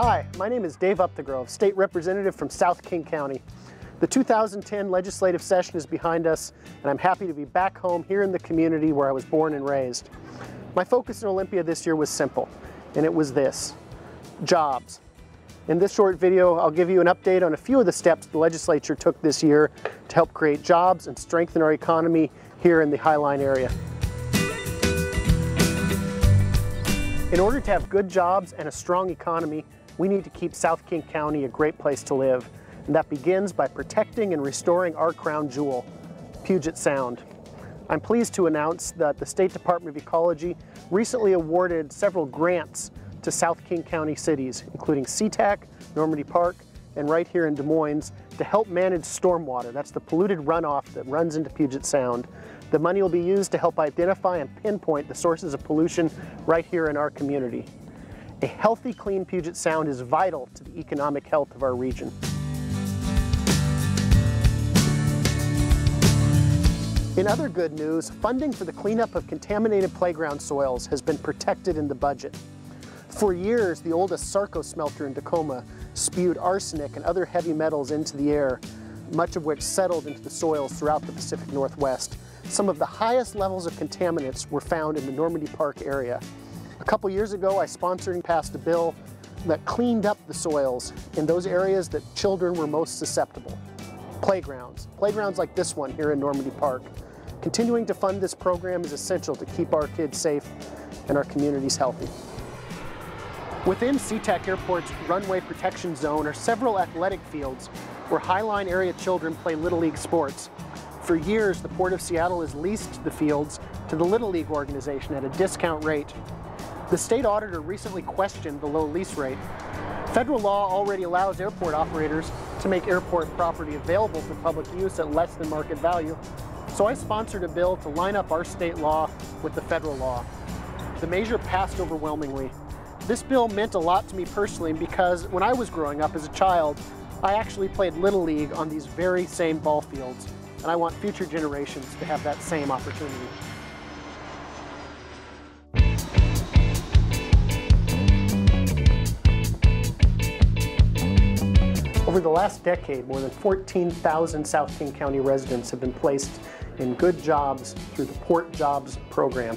Hi, my name is Dave Upthegrove, State Representative from South King County. The 2010 legislative session is behind us, and I'm happy to be back home here in the community where I was born and raised. My focus in Olympia this year was simple, and it was this, jobs. In this short video, I'll give you an update on a few of the steps the legislature took this year to help create jobs and strengthen our economy here in the Highline area. In order to have good jobs and a strong economy, we need to keep South King County a great place to live. And that begins by protecting and restoring our crown jewel, Puget Sound. I'm pleased to announce that the State Department of Ecology recently awarded several grants to South King County cities, including SeaTac, Normandy Park, and right here in Des Moines to help manage stormwater. That's the polluted runoff that runs into Puget Sound. The money will be used to help identify and pinpoint the sources of pollution right here in our community. A healthy, clean Puget Sound is vital to the economic health of our region. In other good news, funding for the cleanup of contaminated playground soils has been protected in the budget. For years, the old ASARCO smelter in Tacoma spewed arsenic and other heavy metals into the air, much of which settled into the soils throughout the Pacific Northwest. Some of the highest levels of contaminants were found in the Normandy Park area. A couple years ago, I sponsored and passed a bill that cleaned up the soils in those areas that children were most susceptible. Playgrounds, playgrounds like this one here in Normandy Park. Continuing to fund this program is essential to keep our kids safe and our communities healthy. Within SeaTac Airport's runway protection zone are several athletic fields where Highline area children play Little League sports. For years, the Port of Seattle has leased the fields to the Little League organization at a discount rate. The state auditor recently questioned the low lease rate. Federal law already allows airport operators to make airport property available for public use at less than market value. So I sponsored a bill to line up our state law with the federal law. The measure passed overwhelmingly. This bill meant a lot to me personally because when I was growing up as a child, I actually played Little League on these very same ball fields, and I want future generations to have that same opportunity. Over the last decade, more than 14,000 South King County residents have been placed in good jobs through the Port Jobs program.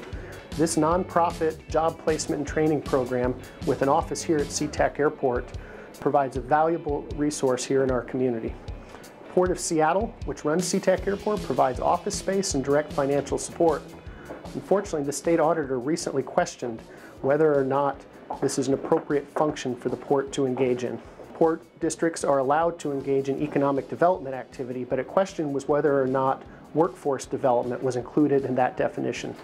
This nonprofit job placement and training program with an office here at SeaTac Airport provides a valuable resource here in our community. Port of Seattle, which runs SeaTac Airport, provides office space and direct financial support. Unfortunately, the state auditor recently questioned whether or not this is an appropriate function for the port to engage in port districts are allowed to engage in economic development activity, but a question was whether or not workforce development was included in that definition.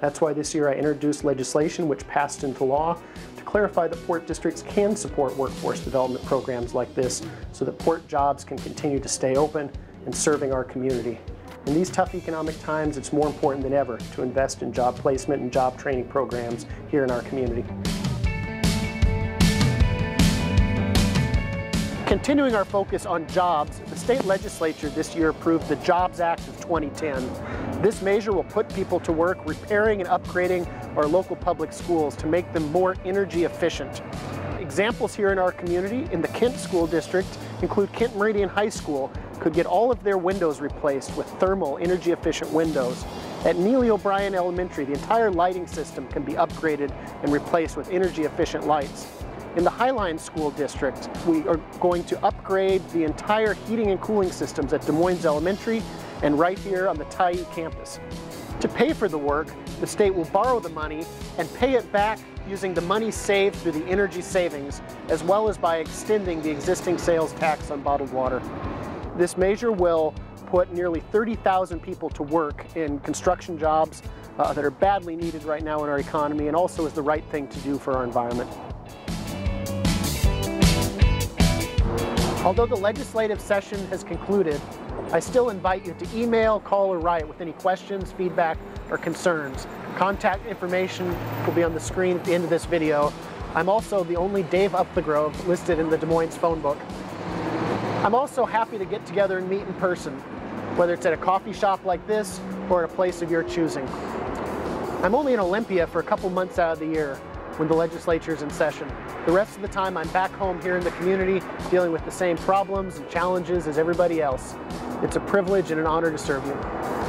That's why this year I introduced legislation which passed into law to clarify that port districts can support workforce development programs like this so that port jobs can continue to stay open and serving our community. In these tough economic times, it's more important than ever to invest in job placement and job training programs here in our community. Continuing our focus on jobs, the state legislature this year approved the Jobs Act of 2010. This measure will put people to work repairing and upgrading our local public schools to make them more energy efficient. Examples here in our community in the Kent School District include Kent Meridian High School could get all of their windows replaced with thermal energy efficient windows. At Neely O'Brien Elementary, the entire lighting system can be upgraded and replaced with energy efficient lights. In the Highline School District, we are going to upgrade the entire heating and cooling systems at Des Moines Elementary and right here on the Tyee campus. To pay for the work, the state will borrow the money and pay it back using the money saved through the energy savings, as well as by extending the existing sales tax on bottled water. This measure will put nearly 30,000 people to work in construction jobs uh, that are badly needed right now in our economy and also is the right thing to do for our environment. Although the legislative session has concluded, I still invite you to email, call, or write with any questions, feedback, or concerns. Contact information will be on the screen at the end of this video. I'm also the only Dave Upthegrove listed in the Des Moines phone book. I'm also happy to get together and meet in person, whether it's at a coffee shop like this or at a place of your choosing. I'm only in Olympia for a couple months out of the year, when the legislature is in session. The rest of the time I'm back home here in the community dealing with the same problems and challenges as everybody else. It's a privilege and an honor to serve you.